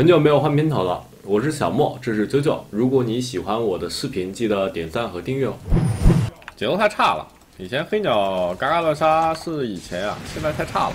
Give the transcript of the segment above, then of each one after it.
很久没有换片头了，我是小莫，这是九九。如果你喜欢我的视频，记得点赞和订阅哦。节奏太差了，以前黑鸟嘎嘎乱杀是以前啊，现在太差了。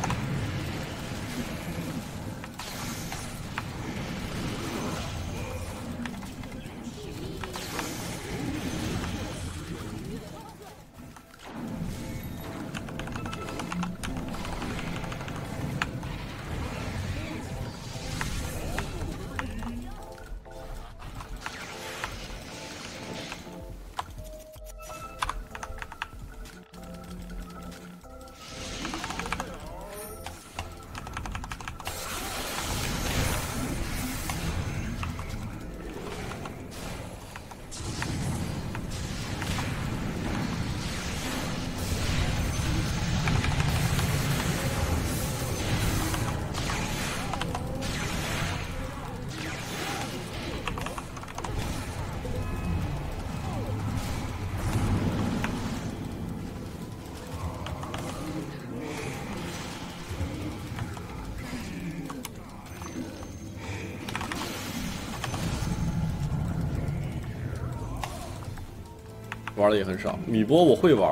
玩的也很少，米波我会玩。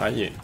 残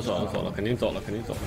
走了走了，肯定走了肯定走了。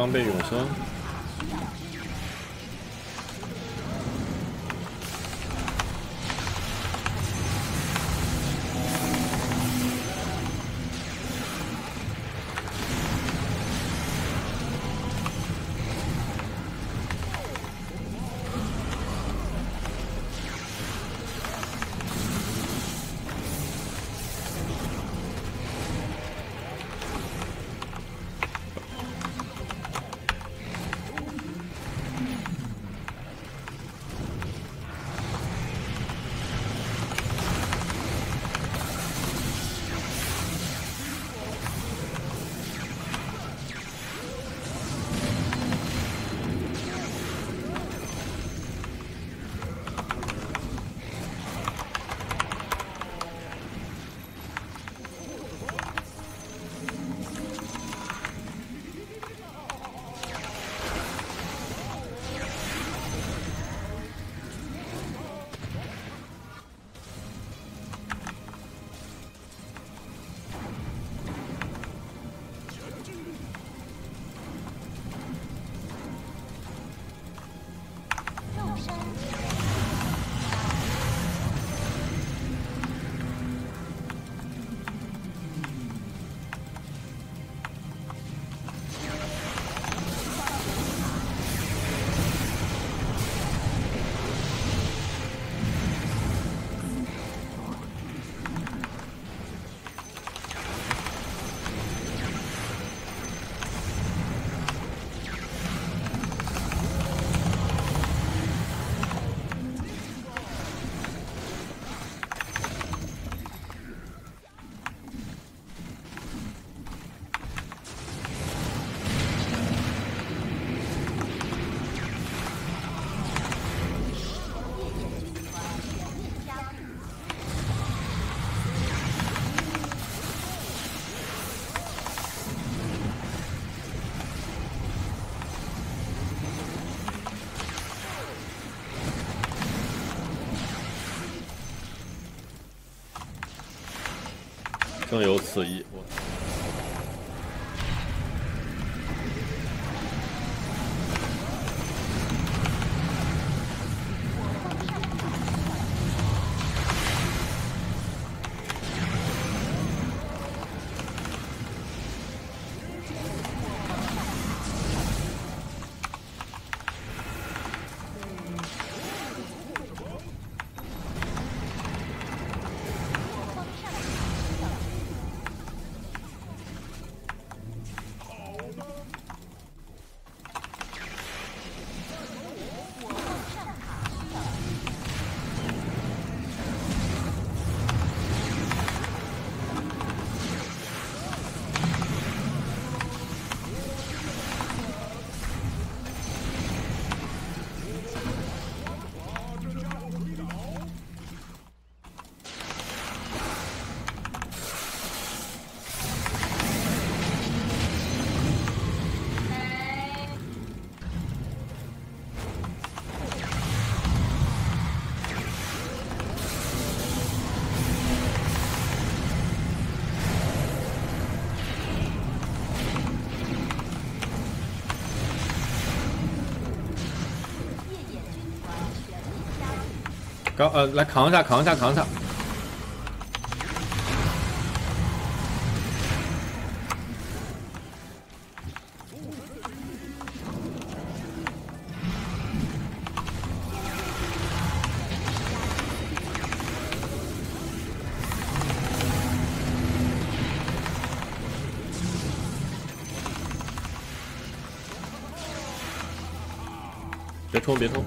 刚被永生，更有此意。我入。刚呃，来扛一下，扛一下，扛一下。别冲，别冲！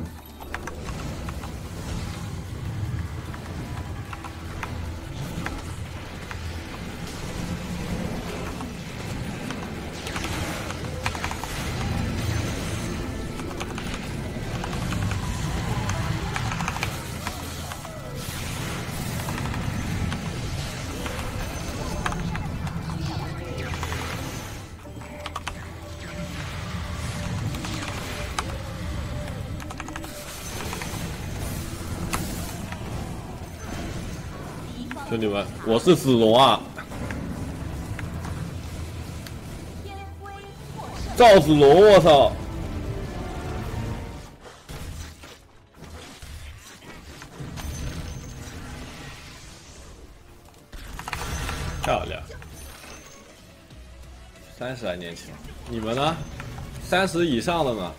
兄弟们，我是子龙啊，赵子龙，我操！漂亮，三十还年轻，你们呢？三十以上的呢？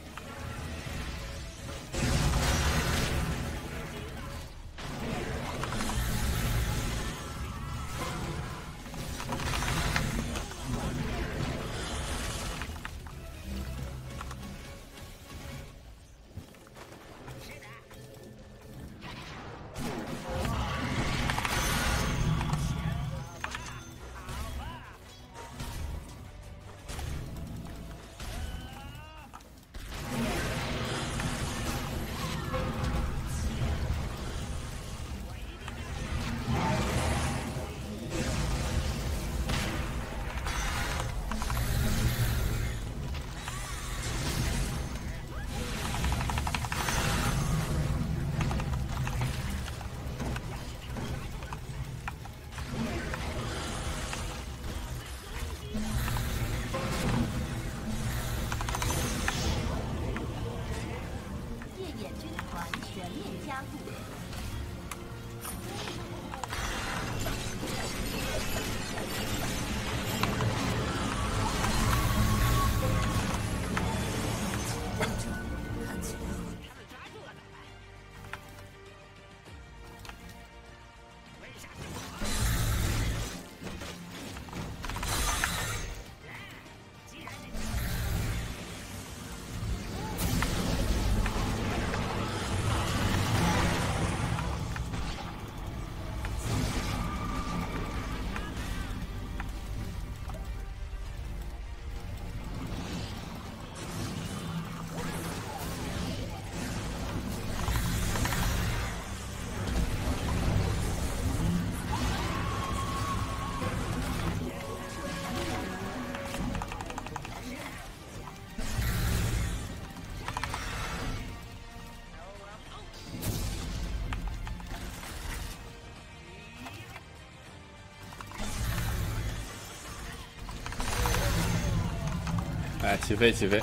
团全面加固。起飞起飞！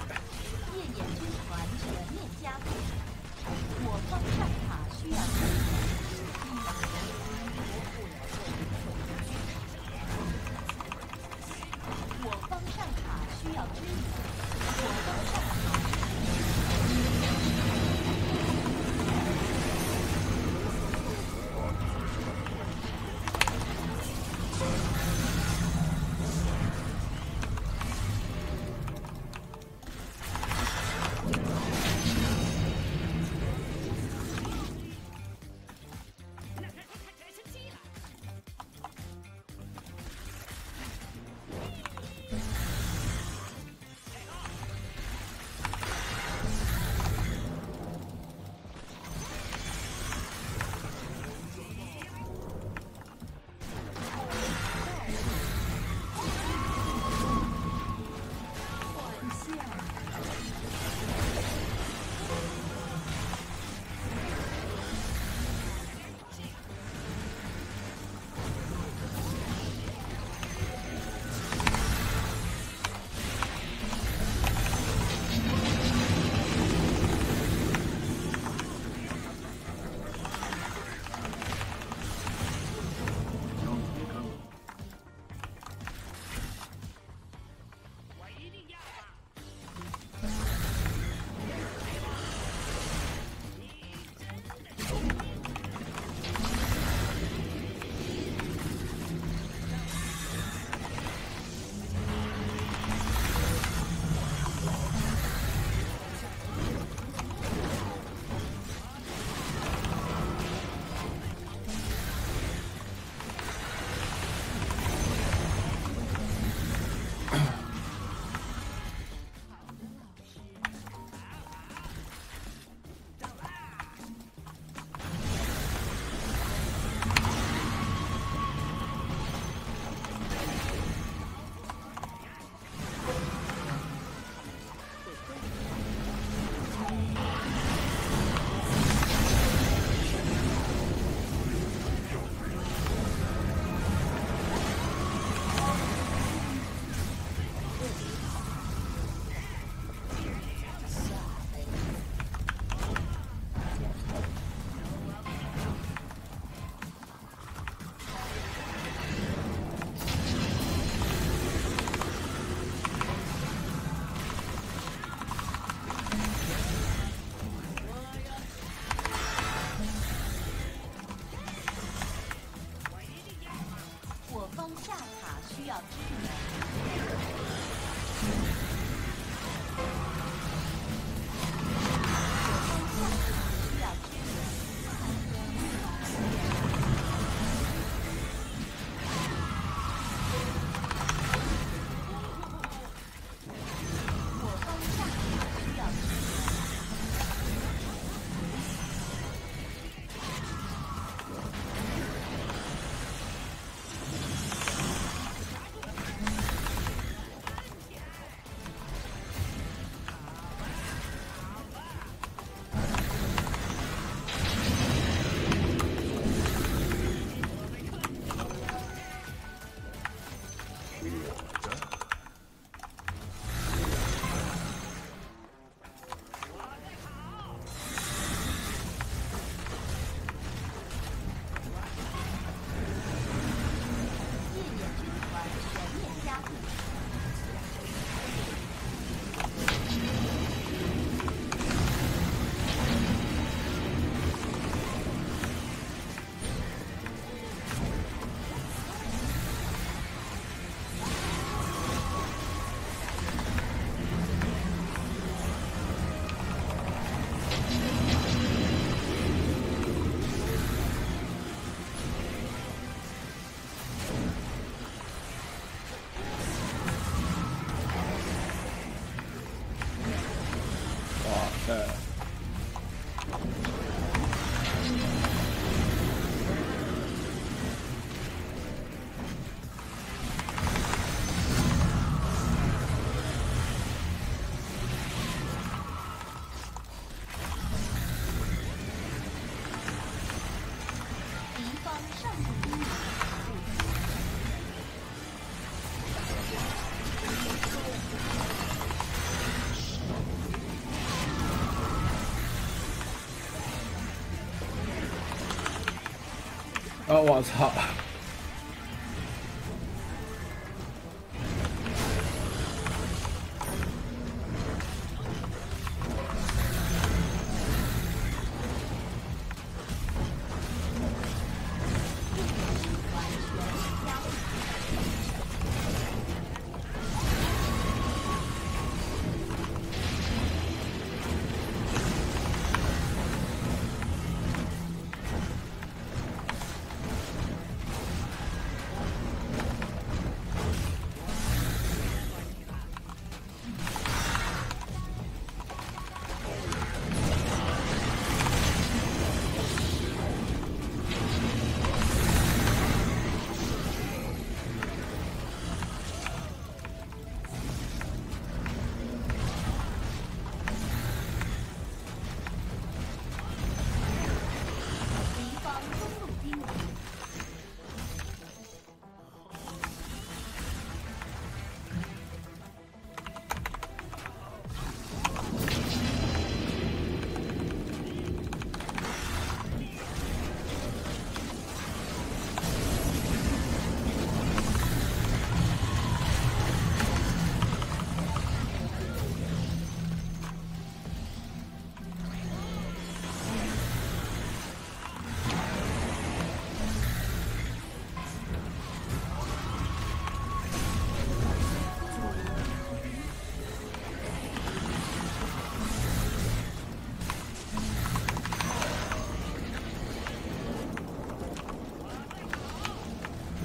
我操！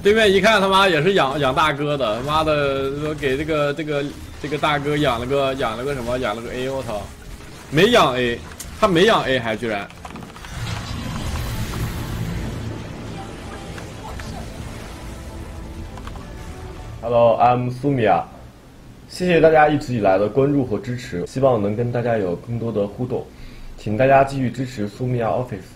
对面一看他妈也是养养大哥的，他妈的说给这个这个这个大哥养了个养了个什么养了个 A，我操，没养 A，他没养 A 还居然。Hello，I'm 苏米亚，谢谢大家一直以来的关注和支持，希望能跟大家有更多的互动，请大家继续支持苏米亚 Office。